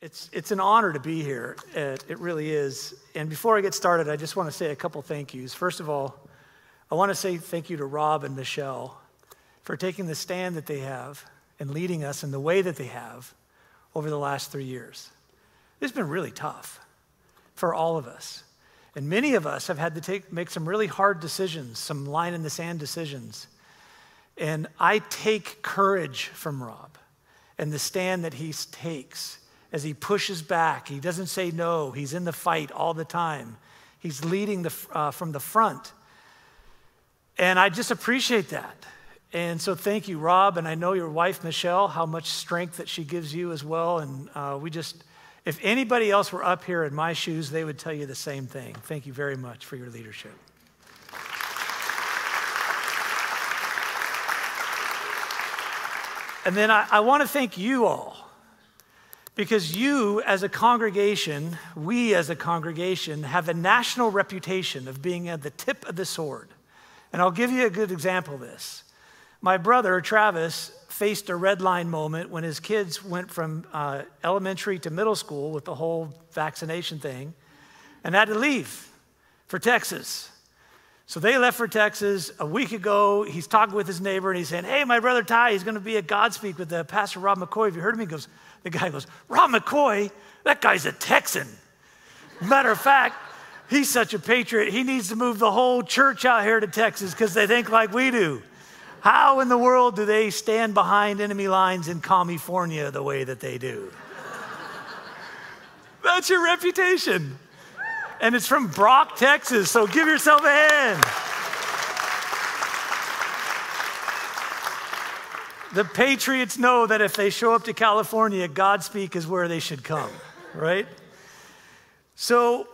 It's, it's an honor to be here. It, it really is. And before I get started, I just want to say a couple thank yous. First of all, I want to say thank you to Rob and Michelle for taking the stand that they have and leading us in the way that they have over the last three years. It's been really tough for all of us. And many of us have had to take, make some really hard decisions, some line in the sand decisions. And I take courage from Rob and the stand that he takes as he pushes back. He doesn't say no, he's in the fight all the time. He's leading the, uh, from the front. And I just appreciate that. And so thank you, Rob. And I know your wife, Michelle, how much strength that she gives you as well. And uh, we just, if anybody else were up here in my shoes, they would tell you the same thing. Thank you very much for your leadership. And then I, I want to thank you all because you, as a congregation, we as a congregation, have a national reputation of being at the tip of the sword. And I'll give you a good example of this. My brother, Travis, faced a red line moment when his kids went from uh, elementary to middle school with the whole vaccination thing and had to leave for Texas. So they left for Texas a week ago. He's talking with his neighbor and he's saying, Hey, my brother Ty, he's going to be at Godspeak with the uh, Pastor Rob McCoy. Have you heard of me? He goes, the guy goes, Rob McCoy, that guy's a Texan. Matter of fact, he's such a patriot, he needs to move the whole church out here to Texas because they think like we do. How in the world do they stand behind enemy lines in California the way that they do? That's your reputation. And it's from Brock, Texas, so give yourself a hand. The Patriots know that if they show up to California, Godspeak is where they should come, right? So,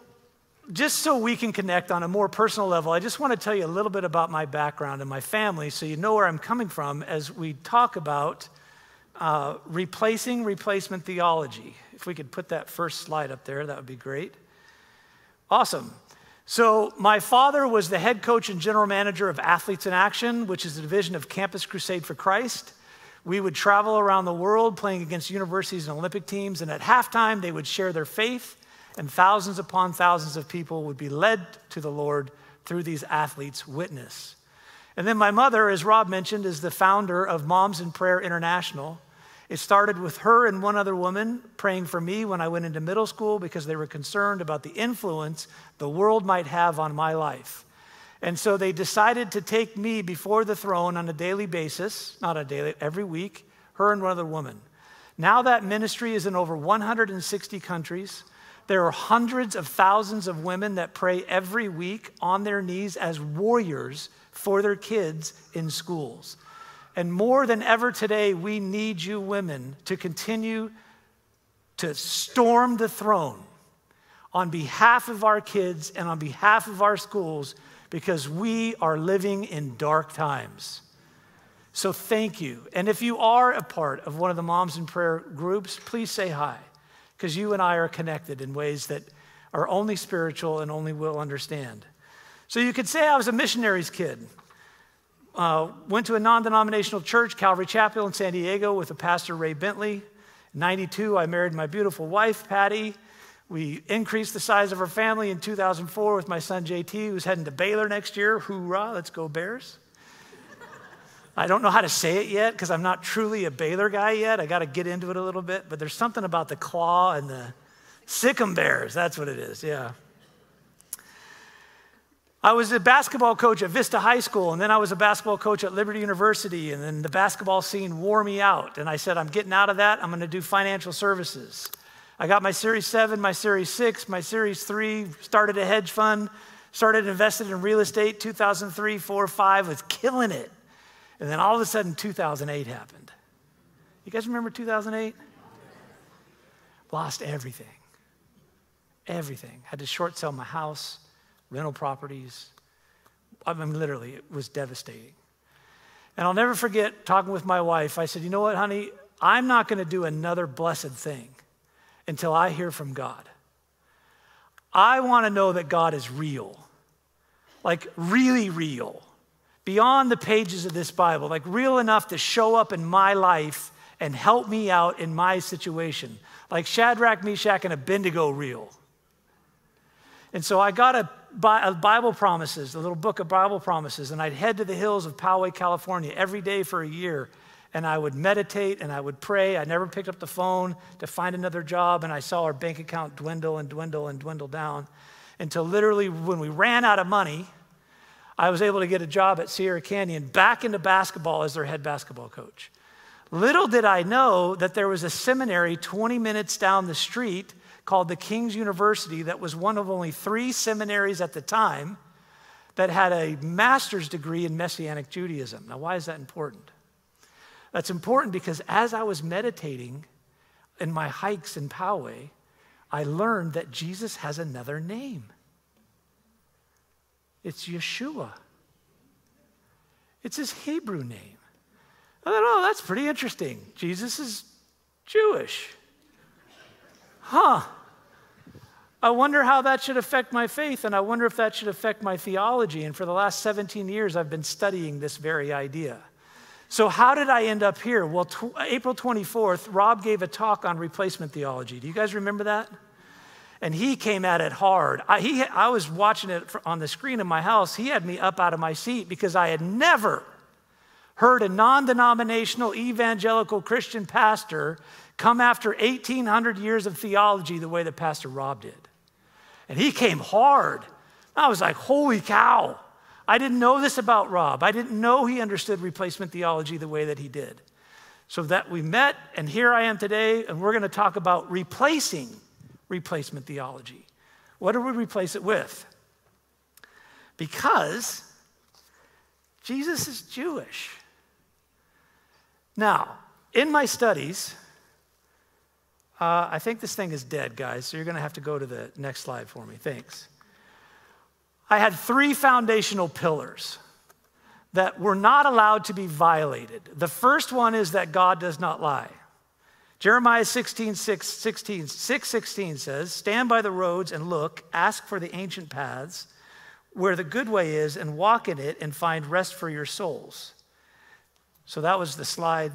just so we can connect on a more personal level, I just want to tell you a little bit about my background and my family so you know where I'm coming from as we talk about uh, replacing replacement theology. If we could put that first slide up there, that would be great. Awesome. So, my father was the head coach and general manager of Athletes in Action, which is a division of Campus Crusade for Christ. We would travel around the world playing against universities and Olympic teams, and at halftime, they would share their faith, and thousands upon thousands of people would be led to the Lord through these athletes' witness. And then my mother, as Rob mentioned, is the founder of Moms in Prayer International. It started with her and one other woman praying for me when I went into middle school because they were concerned about the influence the world might have on my life. And so they decided to take me before the throne on a daily basis, not a daily, every week, her and one other woman. Now that ministry is in over 160 countries. There are hundreds of thousands of women that pray every week on their knees as warriors for their kids in schools. And more than ever today, we need you women to continue to storm the throne on behalf of our kids and on behalf of our schools because we are living in dark times. So thank you. And if you are a part of one of the Moms in Prayer groups, please say hi, because you and I are connected in ways that are only spiritual and only will understand. So you could say I was a missionary's kid. Uh, went to a non denominational church, Calvary Chapel in San Diego, with a pastor, Ray Bentley. In 92, I married my beautiful wife, Patty. We increased the size of our family in 2004 with my son JT, who's heading to Baylor next year. Hoorah, let's go Bears. I don't know how to say it yet because I'm not truly a Baylor guy yet. I got to get into it a little bit, but there's something about the claw and the Sic 'em Bears. That's what it is, yeah. I was a basketball coach at Vista High School, and then I was a basketball coach at Liberty University, and then the basketball scene wore me out. And I said, I'm getting out of that. I'm going to do financial services. I got my Series 7, my Series 6, my Series 3, started a hedge fund, started invested in real estate 2003, 4, 5, was killing it. And then all of a sudden 2008 happened. You guys remember 2008? Lost everything. Everything. Had to short sell my house, rental properties. I mean, literally, it was devastating. And I'll never forget talking with my wife. I said, You know what, honey? I'm not going to do another blessed thing until I hear from God. I want to know that God is real, like really real, beyond the pages of this Bible, like real enough to show up in my life and help me out in my situation. like Shadrach, Meshach, and Abednego real. And so I got a, a Bible promises, a little book of Bible promises, and I'd head to the hills of Poway, California every day for a year. And I would meditate and I would pray. I never picked up the phone to find another job, and I saw our bank account dwindle and dwindle and dwindle down until literally when we ran out of money, I was able to get a job at Sierra Canyon back into basketball as their head basketball coach. Little did I know that there was a seminary 20 minutes down the street called the King's University that was one of only three seminaries at the time that had a master's degree in Messianic Judaism. Now, why is that important? That's important because as I was meditating in my hikes in Poway, I learned that Jesus has another name. It's Yeshua. It's his Hebrew name. I thought, oh, that's pretty interesting. Jesus is Jewish. Huh. I wonder how that should affect my faith, and I wonder if that should affect my theology. And for the last 17 years, I've been studying this very idea. So, how did I end up here? Well, tw- April 24th, Rob gave a talk on replacement theology. Do you guys remember that? And he came at it hard. I, he, I was watching it on the screen in my house. He had me up out of my seat because I had never heard a non denominational evangelical Christian pastor come after 1,800 years of theology the way that Pastor Rob did. And he came hard. I was like, holy cow. I didn't know this about Rob. I didn't know he understood replacement theology the way that he did. So that we met, and here I am today, and we're going to talk about replacing replacement theology. What do we replace it with? Because Jesus is Jewish. Now, in my studies, uh, I think this thing is dead, guys, so you're going to have to go to the next slide for me. Thanks. I had three foundational pillars that were not allowed to be violated. The first one is that God does not lie. Jeremiah 16, 6, 16, 6, 16 says, Stand by the roads and look, ask for the ancient paths, where the good way is, and walk in it and find rest for your souls. So that was the slide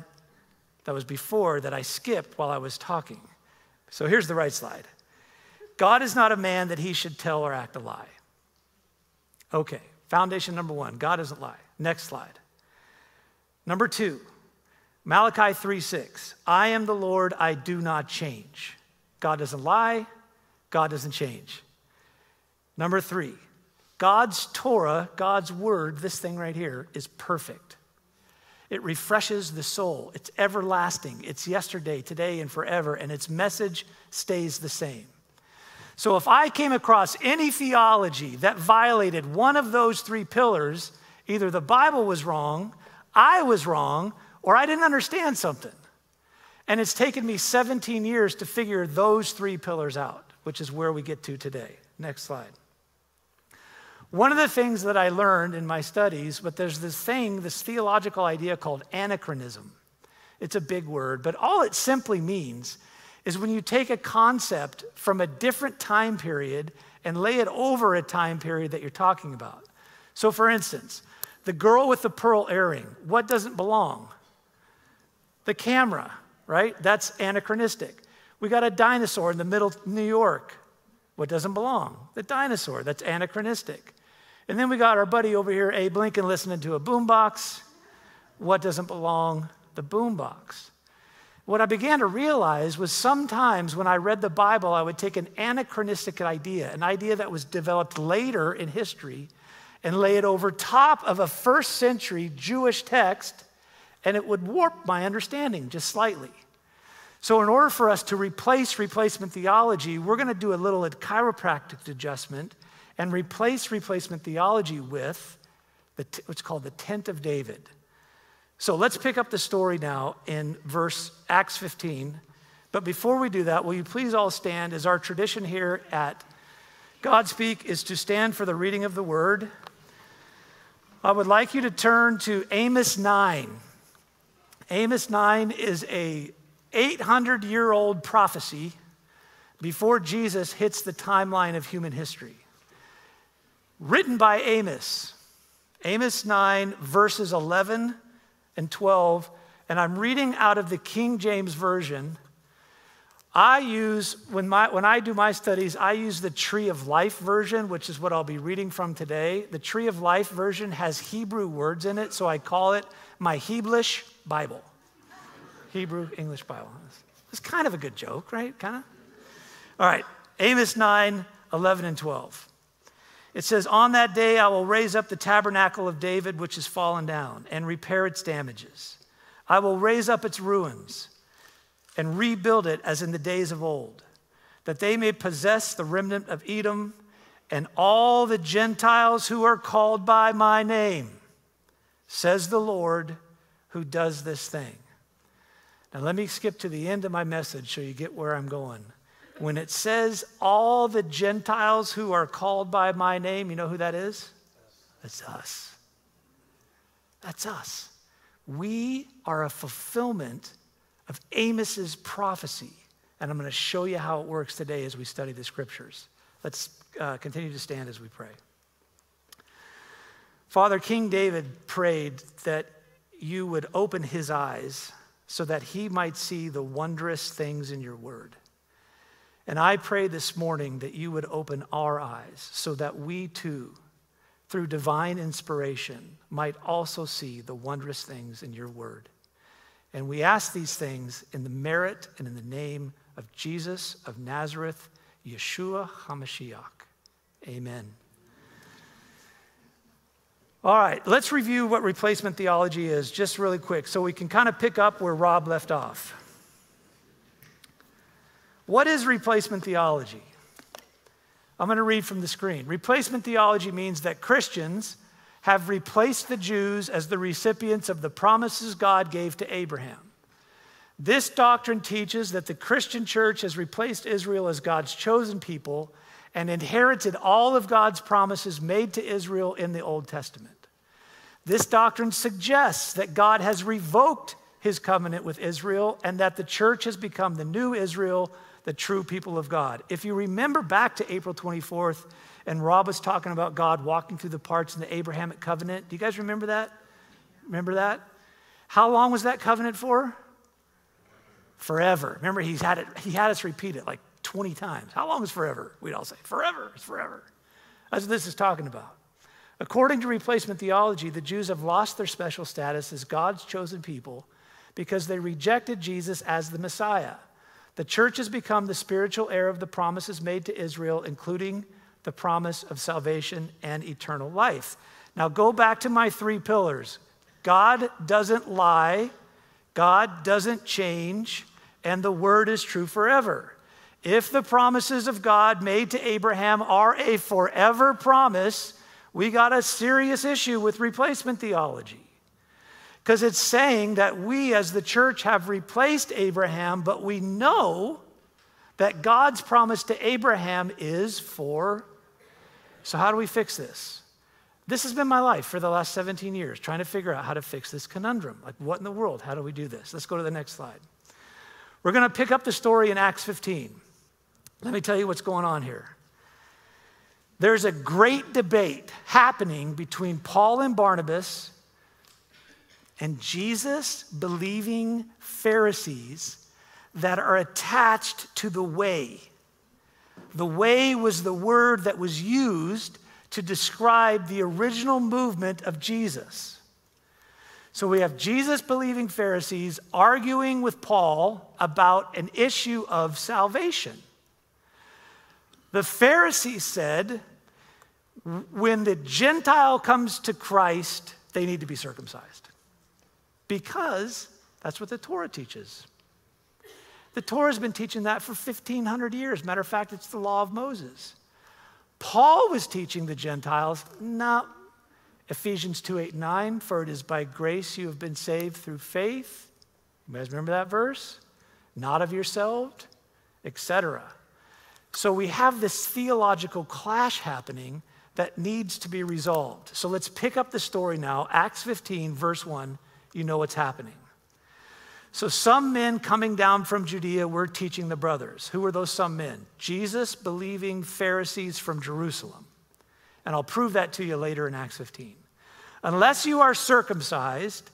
that was before that I skipped while I was talking. So here's the right slide God is not a man that he should tell or act a lie. Okay, foundation number one God doesn't lie. Next slide. Number two, Malachi 3 6. I am the Lord, I do not change. God doesn't lie, God doesn't change. Number three, God's Torah, God's word, this thing right here, is perfect. It refreshes the soul. It's everlasting. It's yesterday, today, and forever, and its message stays the same. So if I came across any theology that violated one of those three pillars, either the Bible was wrong, I was wrong, or I didn't understand something. And it's taken me 17 years to figure those three pillars out, which is where we get to today. Next slide. One of the things that I learned in my studies, but there's this thing, this theological idea called anachronism. It's a big word, but all it simply means is when you take a concept from a different time period and lay it over a time period that you're talking about. So, for instance, the girl with the pearl earring, what doesn't belong? The camera, right? That's anachronistic. We got a dinosaur in the middle of New York. What doesn't belong? The dinosaur. That's anachronistic. And then we got our buddy over here, Abe Lincoln, listening to a boombox. What doesn't belong? The boombox. What I began to realize was sometimes when I read the Bible, I would take an anachronistic idea, an idea that was developed later in history, and lay it over top of a first century Jewish text, and it would warp my understanding just slightly. So, in order for us to replace replacement theology, we're going to do a little chiropractic adjustment and replace replacement theology with what's called the tent of David. So let's pick up the story now in verse Acts 15. But before we do that, will you please all stand as our tradition here at Godspeak is to stand for the reading of the word. I would like you to turn to Amos 9. Amos 9 is a 800 year old prophecy before Jesus hits the timeline of human history written by Amos. Amos 9, verses 11 and 12. And I'm reading out of the King James Version. I use, when, my, when I do my studies, I use the Tree of Life version, which is what I'll be reading from today. The Tree of Life version has Hebrew words in it, so I call it my Heblish Bible. Hebrew English Bible. It's kind of a good joke, right? Kind of? All right, Amos 9, 11, and 12. It says, On that day I will raise up the tabernacle of David, which has fallen down, and repair its damages. I will raise up its ruins and rebuild it as in the days of old, that they may possess the remnant of Edom and all the Gentiles who are called by my name, says the Lord who does this thing. Now, let me skip to the end of my message so you get where I'm going. When it says all the Gentiles who are called by my name, you know who that is? That's us. That's us. We are a fulfillment of Amos's prophecy. And I'm going to show you how it works today as we study the scriptures. Let's uh, continue to stand as we pray. Father, King David prayed that you would open his eyes so that he might see the wondrous things in your word. And I pray this morning that you would open our eyes so that we too, through divine inspiration, might also see the wondrous things in your word. And we ask these things in the merit and in the name of Jesus of Nazareth, Yeshua HaMashiach. Amen. All right, let's review what replacement theology is just really quick so we can kind of pick up where Rob left off. What is replacement theology? I'm going to read from the screen. Replacement theology means that Christians have replaced the Jews as the recipients of the promises God gave to Abraham. This doctrine teaches that the Christian church has replaced Israel as God's chosen people and inherited all of God's promises made to Israel in the Old Testament. This doctrine suggests that God has revoked his covenant with Israel and that the church has become the new Israel, the true people of God. If you remember back to April 24th, and Rob was talking about God walking through the parts in the Abrahamic covenant. Do you guys remember that? Remember that? How long was that covenant for? Forever. Remember, he's had it, he had us repeat it like 20 times. How long is forever? We'd all say, forever, it's forever. That's what this is talking about. According to replacement theology, the Jews have lost their special status as God's chosen people because they rejected Jesus as the Messiah. The church has become the spiritual heir of the promises made to Israel, including the promise of salvation and eternal life. Now, go back to my three pillars God doesn't lie, God doesn't change, and the word is true forever. If the promises of God made to Abraham are a forever promise, we got a serious issue with replacement theology. Because it's saying that we as the church have replaced Abraham, but we know that God's promise to Abraham is for. So, how do we fix this? This has been my life for the last 17 years, trying to figure out how to fix this conundrum. Like, what in the world? How do we do this? Let's go to the next slide. We're going to pick up the story in Acts 15. Let me tell you what's going on here. There's a great debate happening between Paul and Barnabas and Jesus believing Pharisees that are attached to the way. The way was the word that was used to describe the original movement of Jesus. So we have Jesus believing Pharisees arguing with Paul about an issue of salvation. The Pharisees said, when the Gentile comes to Christ, they need to be circumcised because that's what the Torah teaches. The Torah has been teaching that for 1,500 years. Matter of fact, it's the law of Moses. Paul was teaching the Gentiles, no, Ephesians 2 8 9, for it is by grace you have been saved through faith. You guys remember that verse? Not of yourselves, etc. So we have this theological clash happening that needs to be resolved. So let's pick up the story now. Acts 15, verse 1. You know what's happening. So, some men coming down from Judea were teaching the brothers. Who were those some men? Jesus believing Pharisees from Jerusalem. And I'll prove that to you later in Acts 15. Unless you are circumcised,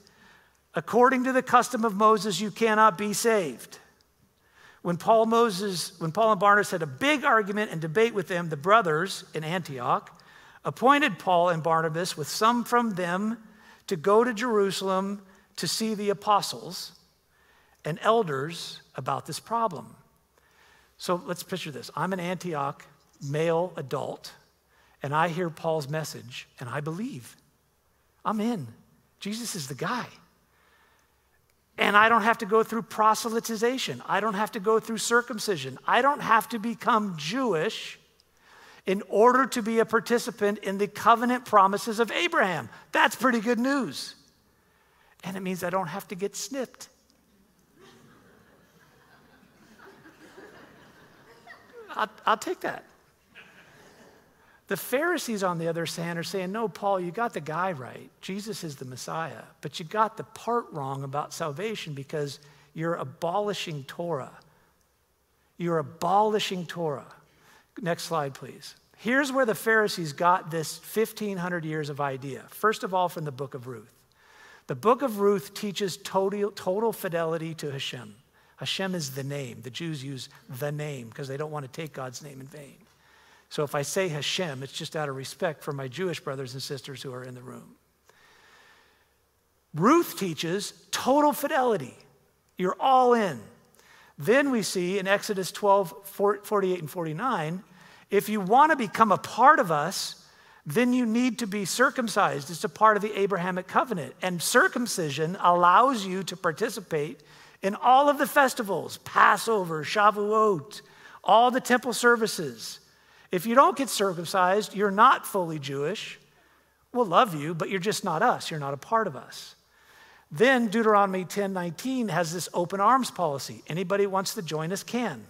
according to the custom of Moses, you cannot be saved. When Paul Moses, when Paul and Barnabas had a big argument and debate with them, the brothers in Antioch appointed Paul and Barnabas with some from them to go to Jerusalem to see the apostles and elders about this problem. So let's picture this. I'm an Antioch male adult, and I hear Paul's message, and I believe. I'm in. Jesus is the guy. And I don't have to go through proselytization. I don't have to go through circumcision. I don't have to become Jewish in order to be a participant in the covenant promises of Abraham. That's pretty good news. And it means I don't have to get snipped. I'll, I'll take that. The Pharisees, on the other hand, are saying, No, Paul, you got the guy right. Jesus is the Messiah. But you got the part wrong about salvation because you're abolishing Torah. You're abolishing Torah. Next slide, please. Here's where the Pharisees got this 1,500 years of idea. First of all, from the book of Ruth. The book of Ruth teaches total, total fidelity to Hashem. Hashem is the name. The Jews use the name because they don't want to take God's name in vain. So if I say Hashem, it's just out of respect for my Jewish brothers and sisters who are in the room. Ruth teaches total fidelity. You're all in. Then we see in Exodus 12, 48 and 49, if you want to become a part of us, then you need to be circumcised. It's a part of the Abrahamic covenant. And circumcision allows you to participate in all of the festivals Passover, Shavuot, all the temple services. If you don't get circumcised, you're not fully Jewish. We'll love you, but you're just not us. You're not a part of us. Then Deuteronomy 10 19 has this open arms policy. Anybody wants to join us can.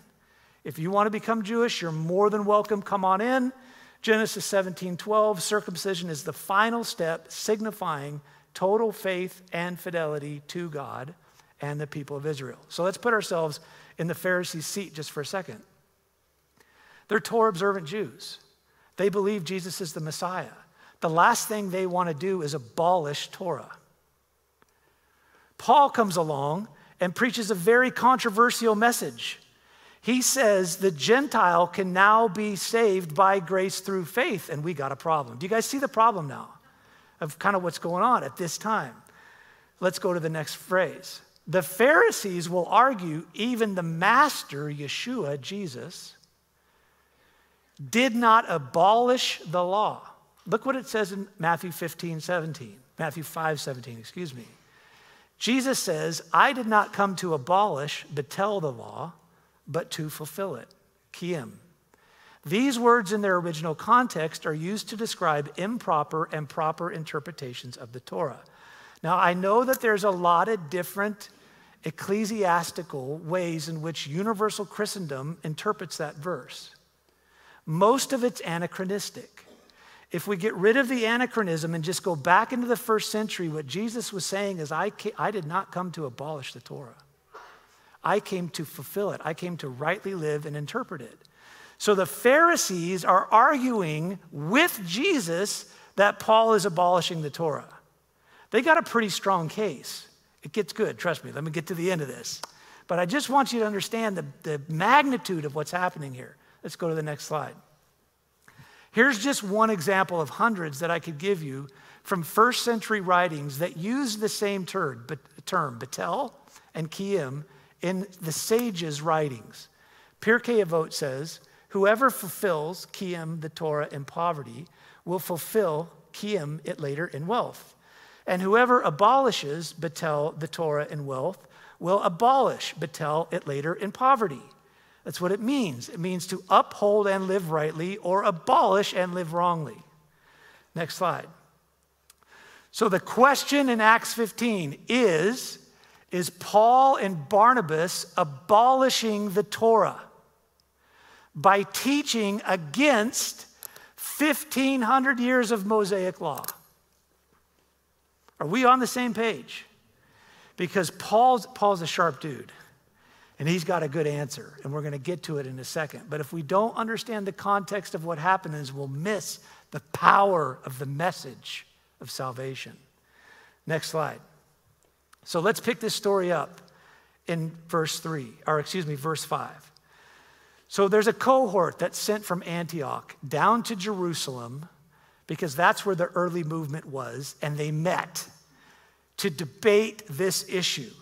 If you want to become Jewish, you're more than welcome. Come on in. Genesis 17 12, circumcision is the final step signifying total faith and fidelity to God and the people of Israel. So let's put ourselves in the Pharisees' seat just for a second. They're Torah observant Jews. They believe Jesus is the Messiah. The last thing they want to do is abolish Torah. Paul comes along and preaches a very controversial message. He says the Gentile can now be saved by grace through faith, and we got a problem. Do you guys see the problem now of kind of what's going on at this time? Let's go to the next phrase. The Pharisees will argue even the master, Yeshua, Jesus, did not abolish the law. Look what it says in Matthew 15, 17, Matthew 5, 17, excuse me. Jesus says, I did not come to abolish, but tell the law, but to fulfill it. Kiem. These words in their original context are used to describe improper and proper interpretations of the Torah. Now, I know that there's a lot of different ecclesiastical ways in which universal Christendom interprets that verse. Most of it's anachronistic. If we get rid of the anachronism and just go back into the first century, what Jesus was saying is, I, I did not come to abolish the Torah. I came to fulfill it. I came to rightly live and interpret it. So the Pharisees are arguing with Jesus that Paul is abolishing the Torah. They got a pretty strong case. It gets good, trust me. Let me get to the end of this. But I just want you to understand the, the magnitude of what's happening here. Let's go to the next slide. Here's just one example of hundreds that I could give you from first century writings that use the same term, term Betel and Kiem, in the sages' writings. Pirkei Avot says, Whoever fulfills Kiem, the Torah, in poverty, will fulfill Kiem it later in wealth. And whoever abolishes Betel, the Torah, in wealth, will abolish Betel it later in poverty. That's what it means. It means to uphold and live rightly or abolish and live wrongly. Next slide. So the question in Acts 15 is Is Paul and Barnabas abolishing the Torah by teaching against 1,500 years of Mosaic law? Are we on the same page? Because Paul's, Paul's a sharp dude. And he's got a good answer, and we're going to get to it in a second. But if we don't understand the context of what happened, is we'll miss the power of the message of salvation. Next slide. So let's pick this story up in verse 3, or excuse me, verse 5. So there's a cohort that's sent from Antioch down to Jerusalem because that's where the early movement was, and they met to debate this issue.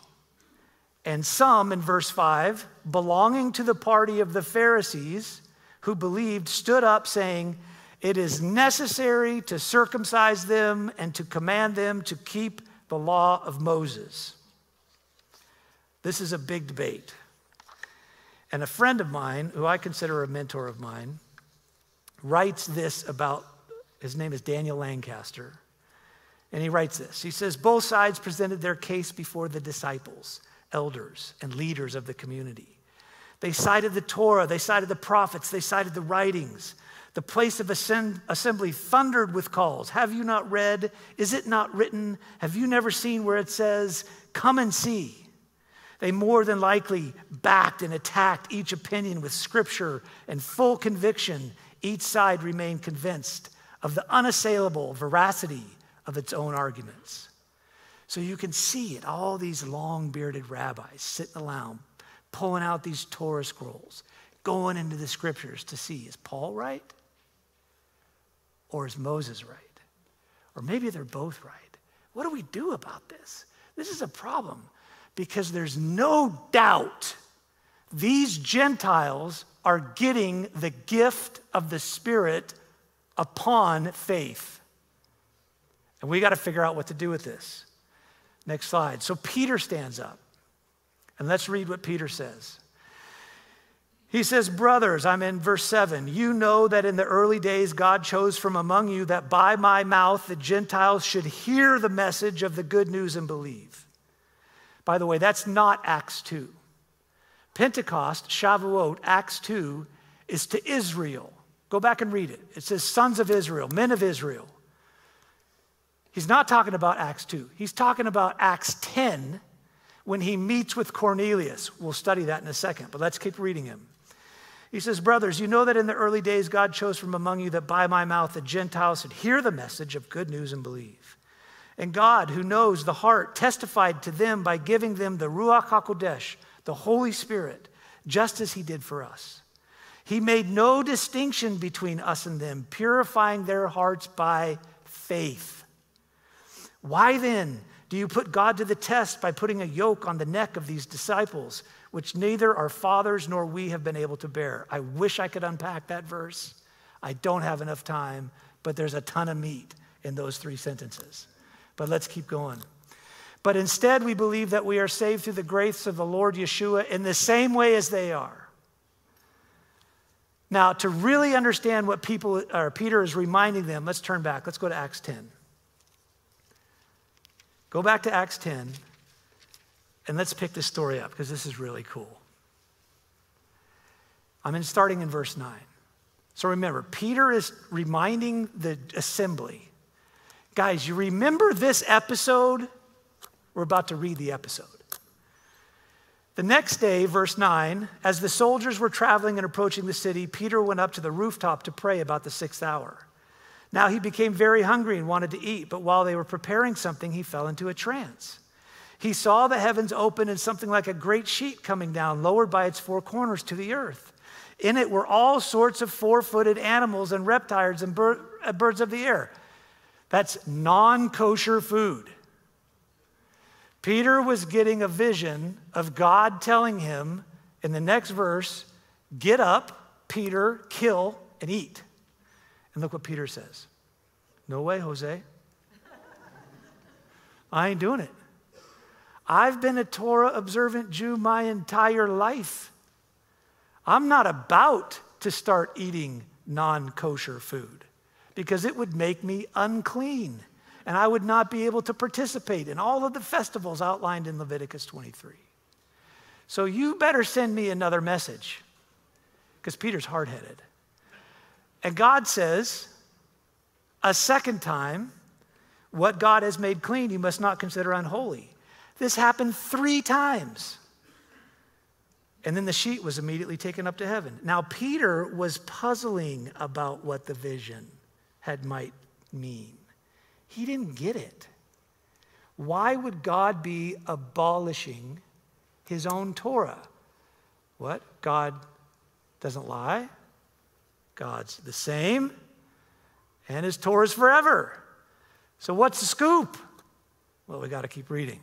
And some, in verse 5, belonging to the party of the Pharisees who believed, stood up saying, It is necessary to circumcise them and to command them to keep the law of Moses. This is a big debate. And a friend of mine, who I consider a mentor of mine, writes this about, his name is Daniel Lancaster. And he writes this He says, Both sides presented their case before the disciples, elders, and leaders of the community. They cited the Torah, they cited the prophets, they cited the writings. The place of assembly thundered with calls. Have you not read? Is it not written? Have you never seen where it says, Come and see? They more than likely backed and attacked each opinion with scripture and full conviction. Each side remained convinced of the unassailable veracity of its own arguments. So you can see it, all these long bearded rabbis sitting around, pulling out these Torah scrolls, going into the scriptures to see is Paul right? Or is Moses right? Or maybe they're both right. What do we do about this? This is a problem because there's no doubt these Gentiles are getting the gift of the Spirit upon faith. And we got to figure out what to do with this. Next slide. So Peter stands up. And let's read what Peter says. He says, Brothers, I'm in verse 7. You know that in the early days God chose from among you that by my mouth the Gentiles should hear the message of the good news and believe. By the way, that's not Acts 2. Pentecost, Shavuot, Acts 2, is to Israel. Go back and read it. It says sons of Israel, men of Israel. He's not talking about Acts 2. He's talking about Acts 10 when he meets with Cornelius. We'll study that in a second, but let's keep reading him. He says, Brothers, you know that in the early days God chose from among you that by my mouth the Gentiles should hear the message of good news and believe. And God, who knows the heart, testified to them by giving them the Ruach HaKodesh, the Holy Spirit, just as He did for us. He made no distinction between us and them, purifying their hearts by faith. Why then do you put God to the test by putting a yoke on the neck of these disciples, which neither our fathers nor we have been able to bear? I wish I could unpack that verse. I don't have enough time, but there's a ton of meat in those three sentences. But let's keep going. But instead, we believe that we are saved through the grace of the Lord Yeshua in the same way as they are. Now, to really understand what people, Peter is reminding them, let's turn back. Let's go to Acts 10. Go back to Acts 10, and let's pick this story up because this is really cool. I'm in starting in verse 9. So remember, Peter is reminding the assembly Guys, you remember this episode? We're about to read the episode. The next day, verse 9, as the soldiers were traveling and approaching the city, Peter went up to the rooftop to pray about the sixth hour. Now he became very hungry and wanted to eat, but while they were preparing something, he fell into a trance. He saw the heavens open and something like a great sheet coming down, lowered by its four corners to the earth. In it were all sorts of four footed animals and reptiles and bir- uh, birds of the air. That's non kosher food. Peter was getting a vision of God telling him in the next verse, Get up, Peter, kill, and eat. And look what Peter says No way, Jose. I ain't doing it. I've been a Torah observant Jew my entire life. I'm not about to start eating non kosher food because it would make me unclean and I would not be able to participate in all of the festivals outlined in Leviticus 23. So you better send me another message because Peter's hard headed. And God says, a second time, what God has made clean, you must not consider unholy. This happened three times. And then the sheet was immediately taken up to heaven. Now, Peter was puzzling about what the vision had might mean. He didn't get it. Why would God be abolishing his own Torah. What? God doesn't lie. God's the same, and his Torah is forever. So, what's the scoop? Well, we got to keep reading.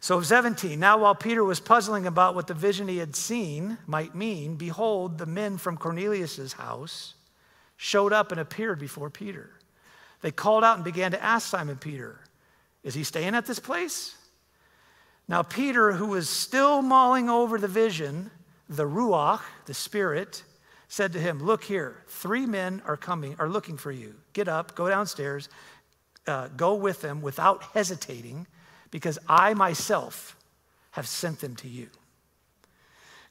So, 17, now while Peter was puzzling about what the vision he had seen might mean, behold, the men from Cornelius' house showed up and appeared before Peter. They called out and began to ask Simon Peter, Is he staying at this place? Now, Peter, who was still mulling over the vision, the Ruach, the Spirit, said to him, Look here, three men are coming, are looking for you. Get up, go downstairs, uh, go with them without hesitating because I myself have sent them to you.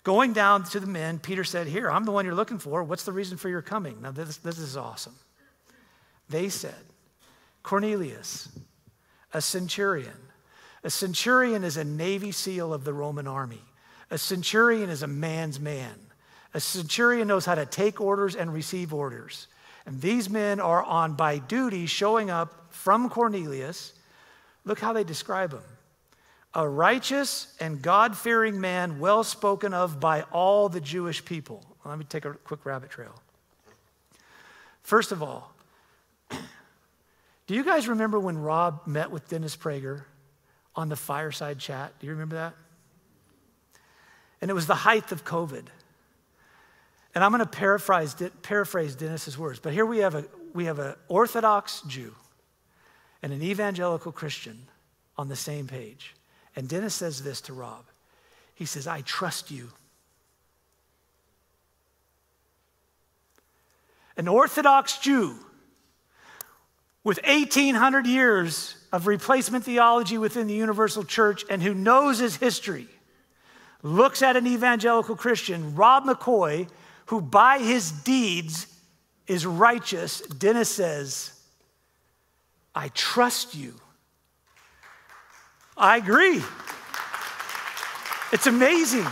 Going down to the men, Peter said, Here, I'm the one you're looking for. What's the reason for your coming? Now, this, this is awesome. They said, Cornelius, a centurion. A centurion is a Navy SEAL of the Roman army. A centurion is a man's man. A centurion knows how to take orders and receive orders. And these men are on by duty showing up from Cornelius Look how they describe him a righteous and God fearing man, well spoken of by all the Jewish people. Let me take a quick rabbit trail. First of all, do you guys remember when Rob met with Dennis Prager on the fireside chat? Do you remember that? And it was the height of COVID. And I'm going to paraphrase, paraphrase Dennis's words, but here we have a we have an Orthodox Jew and an evangelical Christian on the same page. And Dennis says this to Rob He says, I trust you. An Orthodox Jew with 1,800 years of replacement theology within the universal church and who knows his history looks at an evangelical Christian, Rob McCoy, who by his deeds is righteous. Dennis says, I trust you. I agree. It's amazing.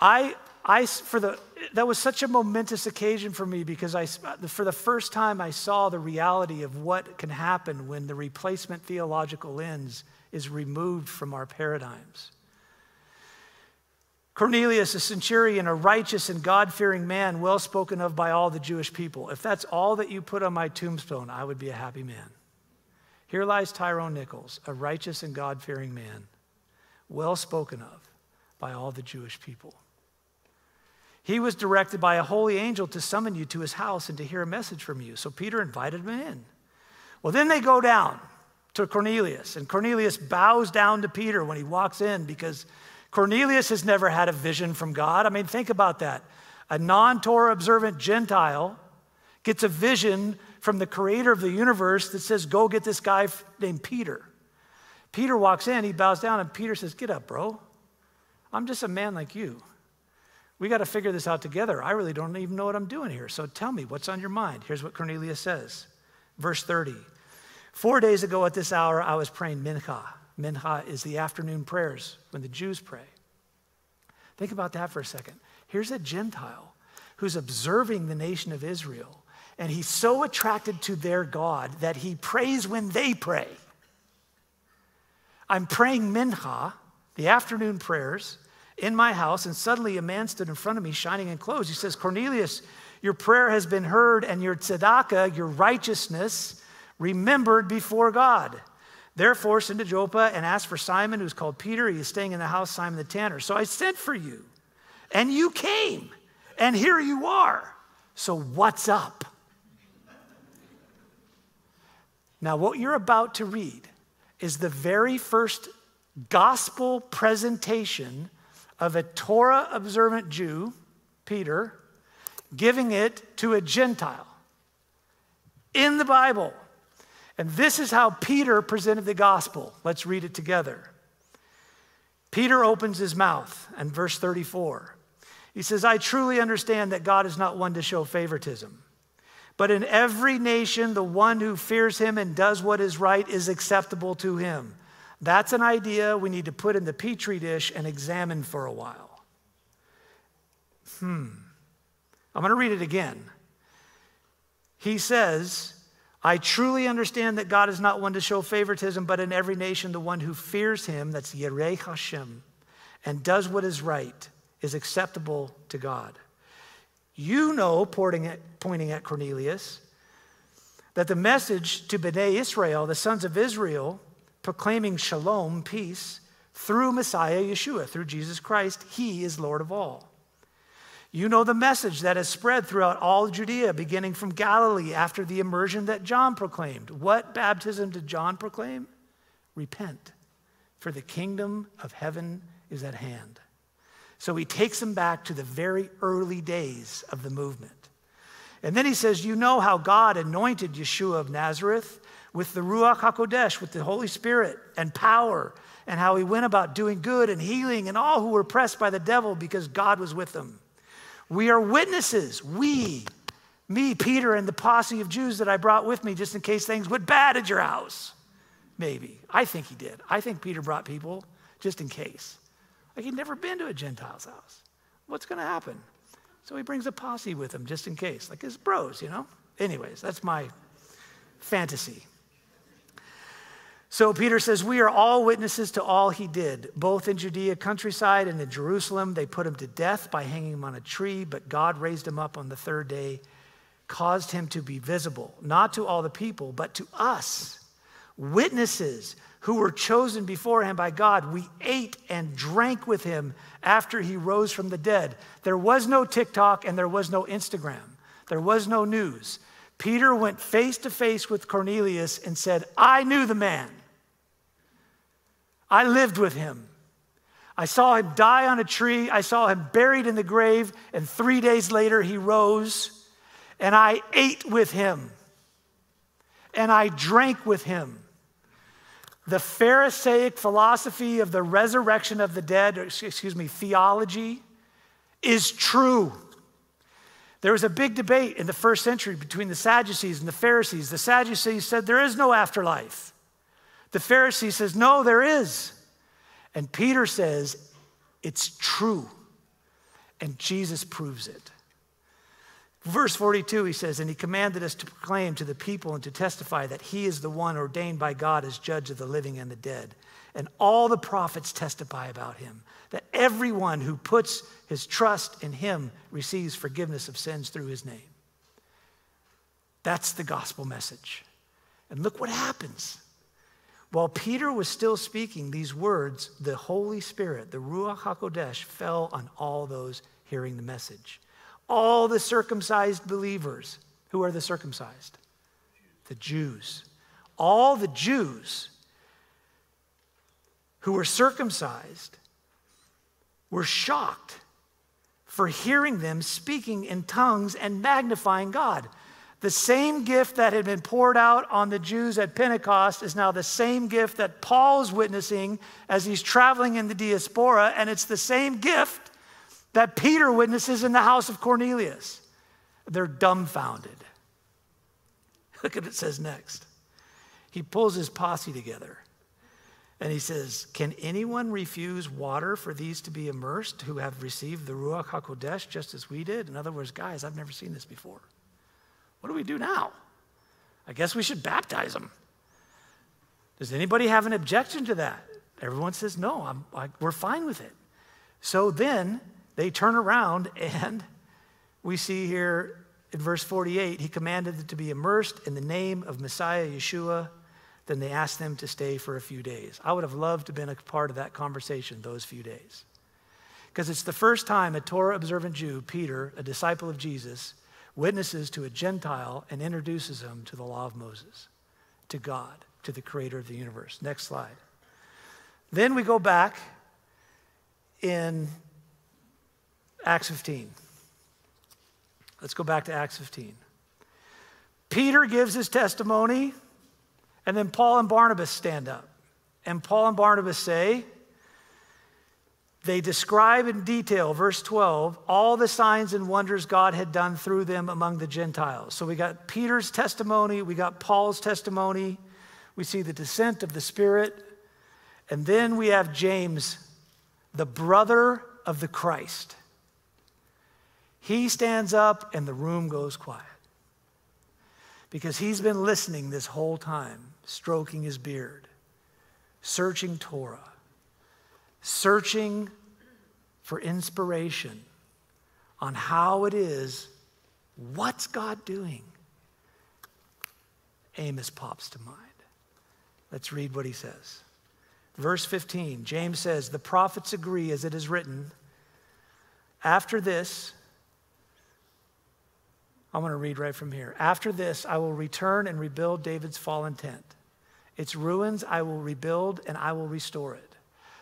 I, I, for the, that was such a momentous occasion for me because I, for the first time, I saw the reality of what can happen when the replacement theological lens is removed from our paradigms. Cornelius, a centurion, a righteous and God fearing man, well spoken of by all the Jewish people. If that's all that you put on my tombstone, I would be a happy man. Here lies Tyrone Nichols, a righteous and God fearing man, well spoken of by all the Jewish people. He was directed by a holy angel to summon you to his house and to hear a message from you. So Peter invited him in. Well, then they go down to Cornelius, and Cornelius bows down to Peter when he walks in because Cornelius has never had a vision from God. I mean, think about that. A non Torah observant Gentile gets a vision from the creator of the universe that says, Go get this guy named Peter. Peter walks in, he bows down, and Peter says, Get up, bro. I'm just a man like you. We got to figure this out together. I really don't even know what I'm doing here. So tell me, what's on your mind? Here's what Cornelius says. Verse 30. Four days ago at this hour, I was praying Mincha. Mincha is the afternoon prayers when the Jews pray. Think about that for a second. Here's a Gentile who's observing the nation of Israel, and he's so attracted to their God that he prays when they pray. I'm praying Mincha, the afternoon prayers, in my house, and suddenly a man stood in front of me, shining in clothes. He says, Cornelius, your prayer has been heard, and your tzedakah, your righteousness, remembered before God. Therefore, send to Joppa and ask for Simon, who's called Peter. He is staying in the house, Simon the tanner. So I sent for you, and you came, and here you are. So what's up? Now, what you're about to read is the very first gospel presentation of a Torah observant Jew, Peter, giving it to a Gentile in the Bible. And this is how Peter presented the gospel. Let's read it together. Peter opens his mouth, and verse 34. He says, I truly understand that God is not one to show favoritism. But in every nation, the one who fears him and does what is right is acceptable to him. That's an idea we need to put in the petri dish and examine for a while. Hmm. I'm going to read it again. He says, I truly understand that God is not one to show favoritism, but in every nation, the one who fears him, that's Yerei Hashem, and does what is right, is acceptable to God. You know, pointing at, pointing at Cornelius, that the message to Bnei Israel, the sons of Israel, proclaiming shalom, peace, through Messiah Yeshua, through Jesus Christ, he is Lord of all. You know the message that has spread throughout all Judea, beginning from Galilee after the immersion that John proclaimed. What baptism did John proclaim? Repent, for the kingdom of heaven is at hand. So he takes them back to the very early days of the movement. And then he says, You know how God anointed Yeshua of Nazareth with the Ruach HaKodesh, with the Holy Spirit and power, and how he went about doing good and healing and all who were pressed by the devil because God was with them. We are witnesses. We, me, Peter, and the posse of Jews that I brought with me just in case things went bad at your house. Maybe. I think he did. I think Peter brought people just in case. Like he'd never been to a Gentile's house. What's going to happen? So he brings a posse with him just in case, like his bros, you know? Anyways, that's my fantasy. So Peter says, We are all witnesses to all he did, both in Judea countryside and in Jerusalem. They put him to death by hanging him on a tree, but God raised him up on the third day, caused him to be visible, not to all the people, but to us, witnesses who were chosen before him by God. We ate and drank with him after he rose from the dead. There was no TikTok and there was no Instagram, there was no news. Peter went face to face with Cornelius and said, I knew the man. I lived with him. I saw him die on a tree. I saw him buried in the grave. And three days later, he rose. And I ate with him. And I drank with him. The Pharisaic philosophy of the resurrection of the dead, excuse me, theology, is true. There was a big debate in the first century between the Sadducees and the Pharisees. The Sadducees said there is no afterlife. The Pharisee says, no, there is. And Peter says, it's true. And Jesus proves it. Verse 42, he says, And he commanded us to proclaim to the people and to testify that he is the one ordained by God as judge of the living and the dead. And all the prophets testify about him, that everyone who puts his trust in him receives forgiveness of sins through his name. That's the gospel message. And look what happens. While Peter was still speaking these words, the Holy Spirit, the Ruach HaKodesh, fell on all those hearing the message. All the circumcised believers. Who are the circumcised? The Jews. All the Jews who were circumcised were shocked for hearing them speaking in tongues and magnifying God. The same gift that had been poured out on the Jews at Pentecost is now the same gift that Paul's witnessing as he's traveling in the diaspora, and it's the same gift that Peter witnesses in the house of Cornelius. They're dumbfounded. Look at what it says next. He pulls his posse together and he says, Can anyone refuse water for these to be immersed who have received the Ruach HaKodesh just as we did? In other words, guys, I've never seen this before. What do we do now? I guess we should baptize them. Does anybody have an objection to that? Everyone says, no, I, we're fine with it. So then they turn around and we see here in verse 48 he commanded it to be immersed in the name of Messiah Yeshua. Then they asked them to stay for a few days. I would have loved to have been a part of that conversation those few days. Because it's the first time a Torah observant Jew, Peter, a disciple of Jesus, witnesses to a Gentile and introduces him to the law of Moses, to God, to the creator of the universe. Next slide. Then we go back in Acts 15. Let's go back to Acts 15. Peter gives his testimony, and then Paul and Barnabas stand up. And Paul and Barnabas say, they describe in detail, verse 12, all the signs and wonders God had done through them among the Gentiles. So we got Peter's testimony, we got Paul's testimony, we see the descent of the Spirit, and then we have James, the brother of the Christ. He stands up and the room goes quiet. because he's been listening this whole time, stroking his beard, searching Torah, searching for inspiration on how it is, what's God doing? Amos pops to mind. Let's read what he says. Verse 15, James says, The prophets agree as it is written. After this, I'm going to read right from here. After this, I will return and rebuild David's fallen tent. Its ruins I will rebuild and I will restore it,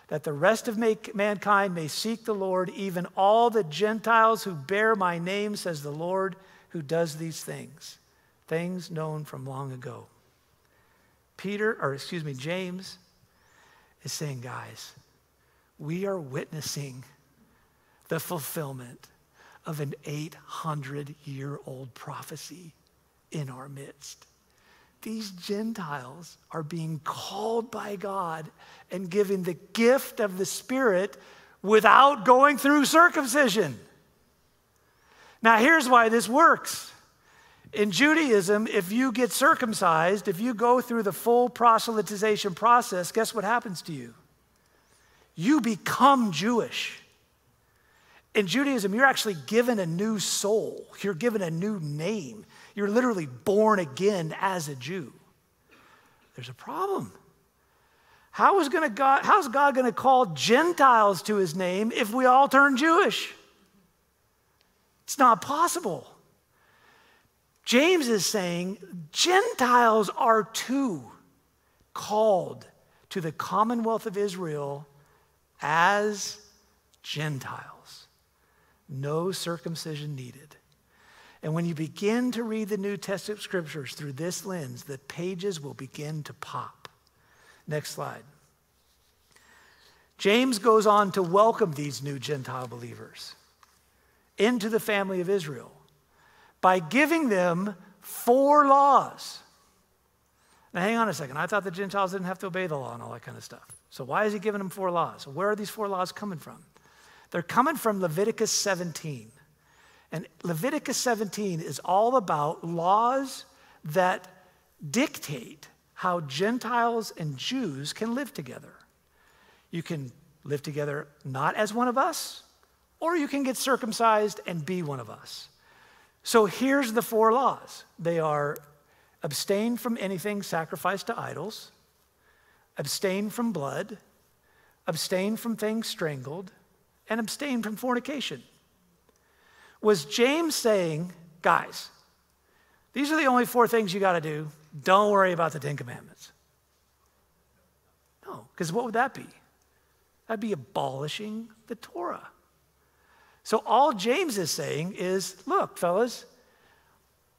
that the rest of mankind may seek the Lord, even all the Gentiles who bear my name, says the Lord, who does these things, things known from long ago. Peter, or excuse me, James is saying, guys, we are witnessing the fulfillment of an 800 year old prophecy in our midst. These Gentiles are being called by God and given the gift of the Spirit without going through circumcision. Now, here's why this works. In Judaism, if you get circumcised, if you go through the full proselytization process, guess what happens to you? You become Jewish. In Judaism, you're actually given a new soul, you're given a new name. You're literally born again as a Jew. There's a problem. How is gonna God, how's God going to call Gentiles to his name if we all turn Jewish? It's not possible. James is saying Gentiles are too called to the commonwealth of Israel as Gentiles. No circumcision needed. And when you begin to read the New Testament scriptures through this lens, the pages will begin to pop. Next slide. James goes on to welcome these new Gentile believers into the family of Israel by giving them four laws. Now, hang on a second. I thought the Gentiles didn't have to obey the law and all that kind of stuff. So, why is he giving them four laws? Where are these four laws coming from? They're coming from Leviticus 17. And Leviticus 17 is all about laws that dictate how Gentiles and Jews can live together. You can live together not as one of us, or you can get circumcised and be one of us. So here's the four laws they are abstain from anything sacrificed to idols, abstain from blood, abstain from things strangled, and abstain from fornication. Was James saying, guys, these are the only four things you got to do. Don't worry about the Ten Commandments. No, because what would that be? That'd be abolishing the Torah. So all James is saying is look, fellas,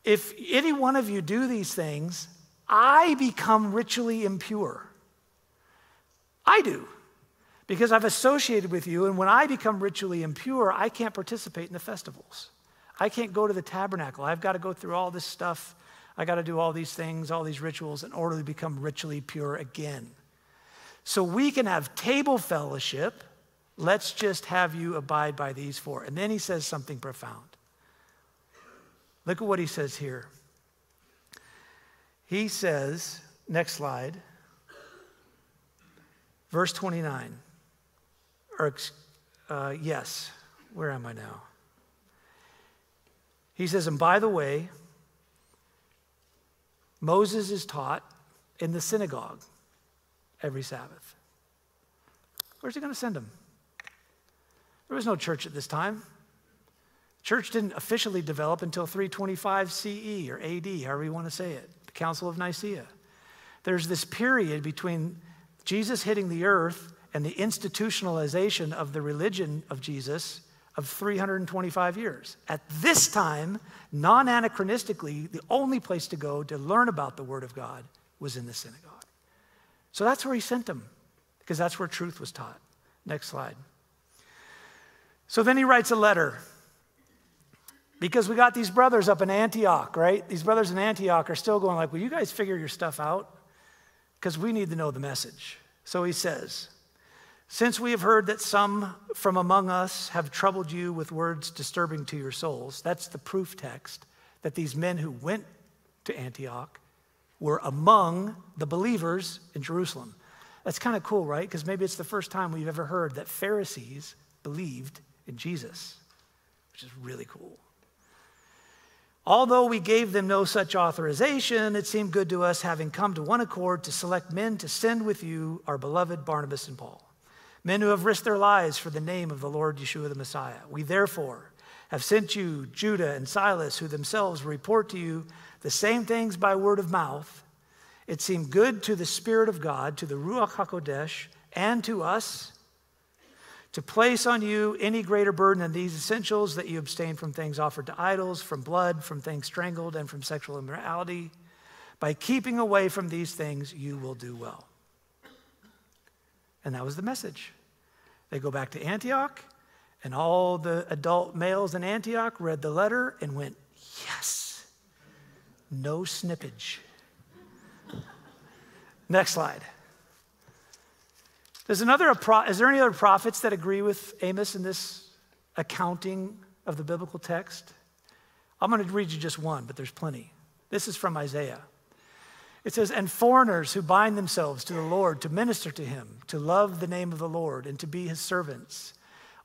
if any one of you do these things, I become ritually impure. I do. Because I've associated with you, and when I become ritually impure, I can't participate in the festivals. I can't go to the tabernacle. I've got to go through all this stuff. I got to do all these things, all these rituals in order to become ritually pure again. So we can have table fellowship Let's just have you abide by these four. And then he says something profound. Look at what he says here. He says, next slide, verse 29. Or, uh, yes, where am I now? He says, and by the way, Moses is taught in the synagogue every Sabbath. Where's he going to send him? There was no church at this time. Church didn't officially develop until 325 CE or AD, however you want to say it, the Council of Nicaea. There's this period between Jesus hitting the earth and the institutionalization of the religion of Jesus of 325 years. At this time, non anachronistically, the only place to go to learn about the Word of God was in the synagogue. So that's where he sent them, because that's where truth was taught. Next slide. So then he writes a letter because we got these brothers up in Antioch, right? These brothers in Antioch are still going like, "Will you guys figure your stuff out? Because we need to know the message." So he says, "Since we have heard that some from among us have troubled you with words disturbing to your souls, that's the proof text that these men who went to Antioch were among the believers in Jerusalem. That's kind of cool, right? Because maybe it's the first time we've ever heard that Pharisees believed in Jesus, which is really cool. Although we gave them no such authorization, it seemed good to us, having come to one accord, to select men to send with you our beloved Barnabas and Paul, men who have risked their lives for the name of the Lord Yeshua the Messiah. We therefore have sent you Judah and Silas, who themselves report to you the same things by word of mouth. It seemed good to the Spirit of God, to the Ruach HaKodesh, and to us to place on you any greater burden than these essentials that you abstain from things offered to idols, from blood, from things strangled, and from sexual immorality. By keeping away from these things, you will do well. And that was the message. They go back to Antioch, and all the adult males in Antioch read the letter and went, Yes, no snippage. Next slide. There's another, is there any other prophets that agree with Amos in this accounting of the biblical text? I'm going to read you just one, but there's plenty. This is from Isaiah. It says, And foreigners who bind themselves to the Lord to minister to him, to love the name of the Lord, and to be his servants,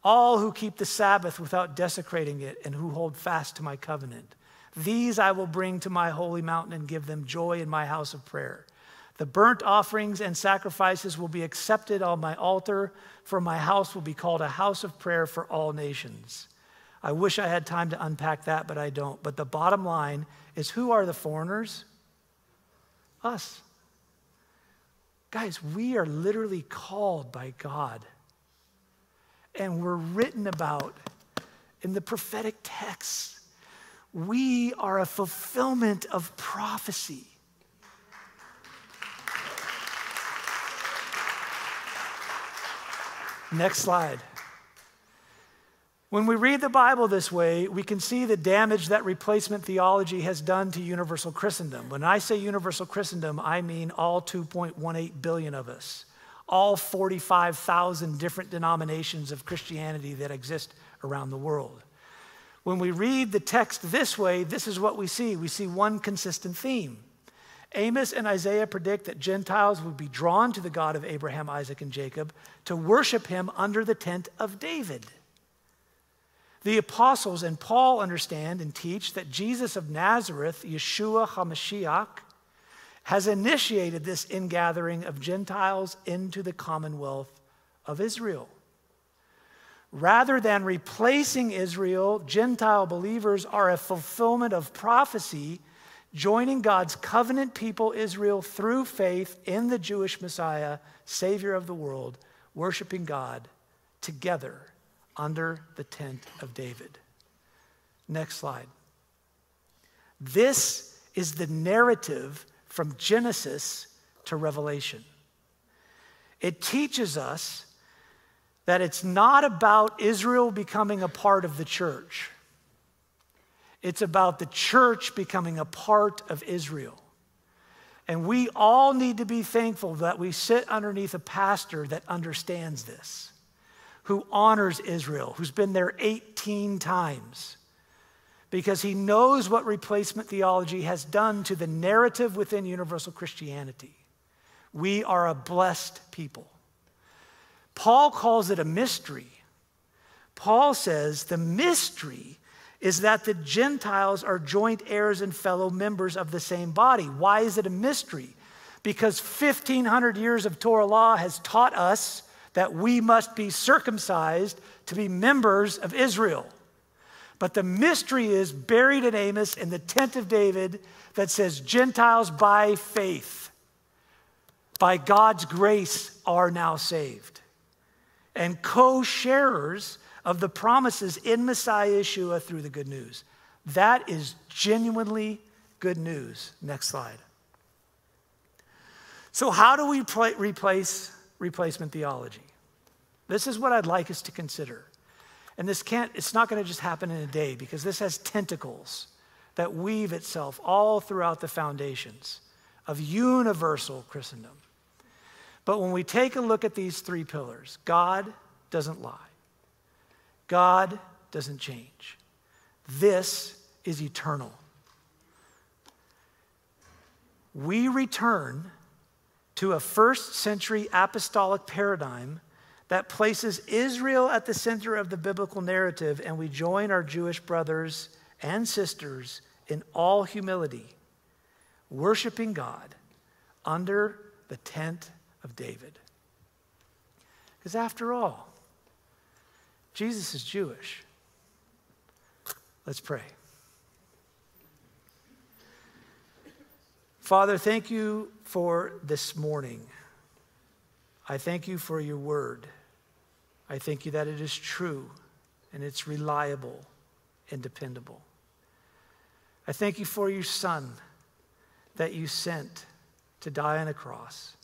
all who keep the Sabbath without desecrating it, and who hold fast to my covenant. These I will bring to my holy mountain and give them joy in my house of prayer. The burnt offerings and sacrifices will be accepted on my altar, for my house will be called a house of prayer for all nations. I wish I had time to unpack that, but I don't. But the bottom line is who are the foreigners? Us. Guys, we are literally called by God. And we're written about in the prophetic texts. We are a fulfillment of prophecy. Next slide. When we read the Bible this way, we can see the damage that replacement theology has done to universal Christendom. When I say universal Christendom, I mean all 2.18 billion of us, all 45,000 different denominations of Christianity that exist around the world. When we read the text this way, this is what we see. We see one consistent theme Amos and Isaiah predict that Gentiles would be drawn to the God of Abraham, Isaac, and Jacob to worship him under the tent of David. The apostles and Paul understand and teach that Jesus of Nazareth, Yeshua HaMashiach, has initiated this ingathering of Gentiles into the commonwealth of Israel. Rather than replacing Israel, Gentile believers are a fulfillment of prophecy joining God's covenant people, Israel, through faith in the Jewish Messiah, Savior of the world, worshiping God together under the tent of David. Next slide. This is the narrative from Genesis to Revelation. It teaches us that it's not about Israel becoming a part of the church. It's about the church becoming a part of Israel. And we all need to be thankful that we sit underneath a pastor that understands this, who honors Israel, who's been there 18 times, because he knows what replacement theology has done to the narrative within universal Christianity. We are a blessed people. Paul calls it a mystery. Paul says the mystery is that the Gentiles are joint heirs and fellow members of the same body. Why is it a mystery? Because 1500 years of Torah law has taught us that we must be circumcised to be members of Israel. But the mystery is buried in Amos in the tent of David that says Gentiles by faith, by God's grace, are now saved. And co sharers of the promises in Messiah Yeshua through the good news. That is genuinely good news. Next slide. So, how do we pl- replace replacement theology? This is what I'd like us to consider. And this can't, it's not going to just happen in a day because this has tentacles that weave itself all throughout the foundations of universal Christendom. But when we take a look at these three pillars, God doesn't lie. God doesn't change. This is eternal. we return to a first century apostolic paradigm that places Israel at the center of the biblical narrative, and we join our Jewish brothers and sisters in all humility, worshiping God under the tent of David. Because after all, Jesus is Jewish. Let's pray. Father, thank you for this morning. I thank you for your word. I thank you that it is true and it's reliable and dependable. I thank you for your son that you sent to die on a cross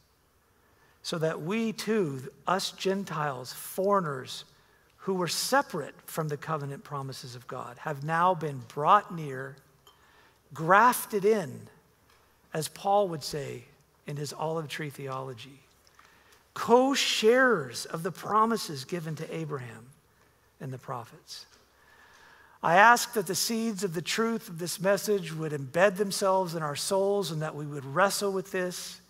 so that we too, us Gentiles, foreigners who were separate from the covenant promises of God, have now been brought near, grafted in, as Paul would say in his olive tree theology, co sharers of the promises given to Abraham and the prophets. I ask that the seeds of the truth of this message would embed themselves in our souls and that we would wrestle with this.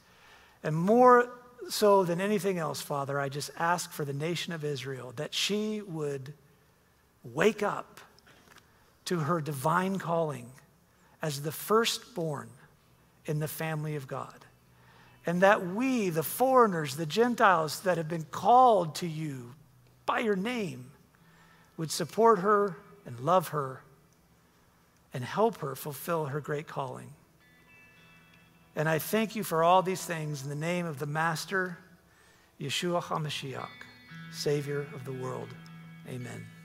And more so than anything else, Father, I just ask for the nation of Israel that she would wake up to her divine calling as the firstborn in the family of God. And that we, the foreigners, the Gentiles that have been called to you by your name, would support her and love her and help her fulfill her great calling. And I thank you for all these things in the name of the Master, Yeshua HaMashiach, Savior of the world. Amen.